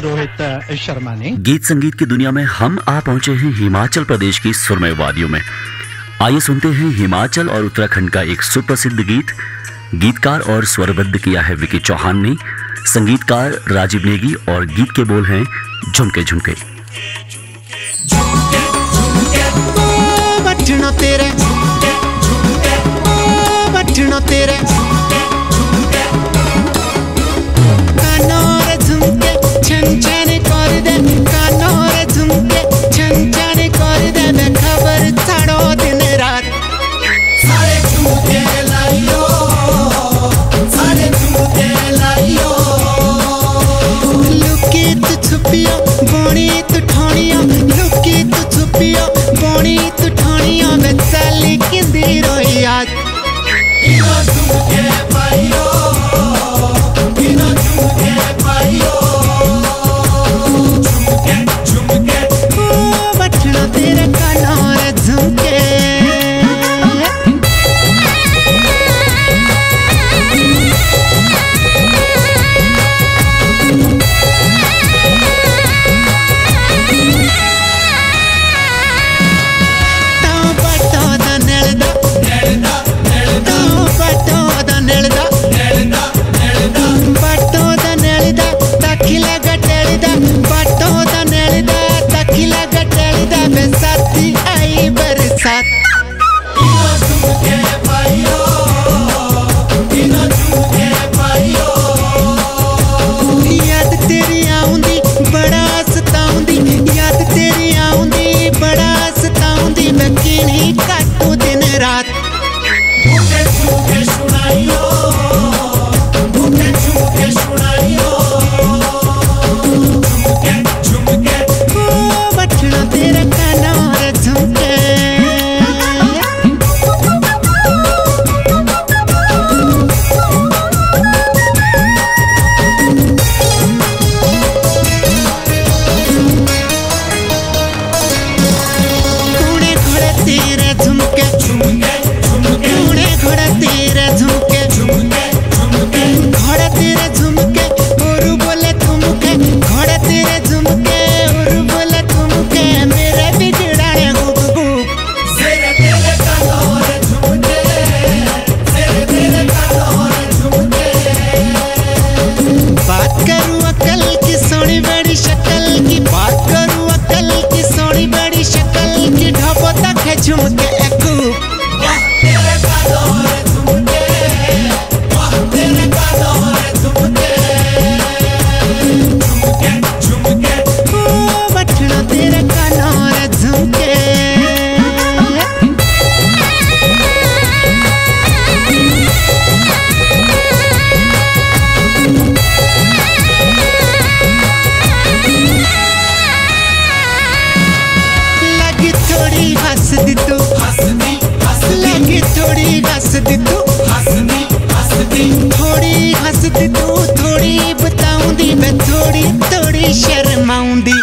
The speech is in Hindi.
रोहित शर्मा ने? गीत संगीत की दुनिया में हम आ पहुँचे हैं हिमाचल प्रदेश की सुरमय वादियों में। आइए सुनते हैं हिमाचल और उत्तराखंड का एक सुप्रसिद्ध गीत। गीतकार और स्वरबद्ध किया है विकी चौहान ने। संगीतकार राजीव नेगी और गीत के बोल हैं झुमके झुमके छुपिया बनी तू ठाणिया लुकी तू छुपिया बनी तू ठाणिया वे चली किंदी रोई आज। इलो तुम के भाइयों తోడి శర్మ ఉంది.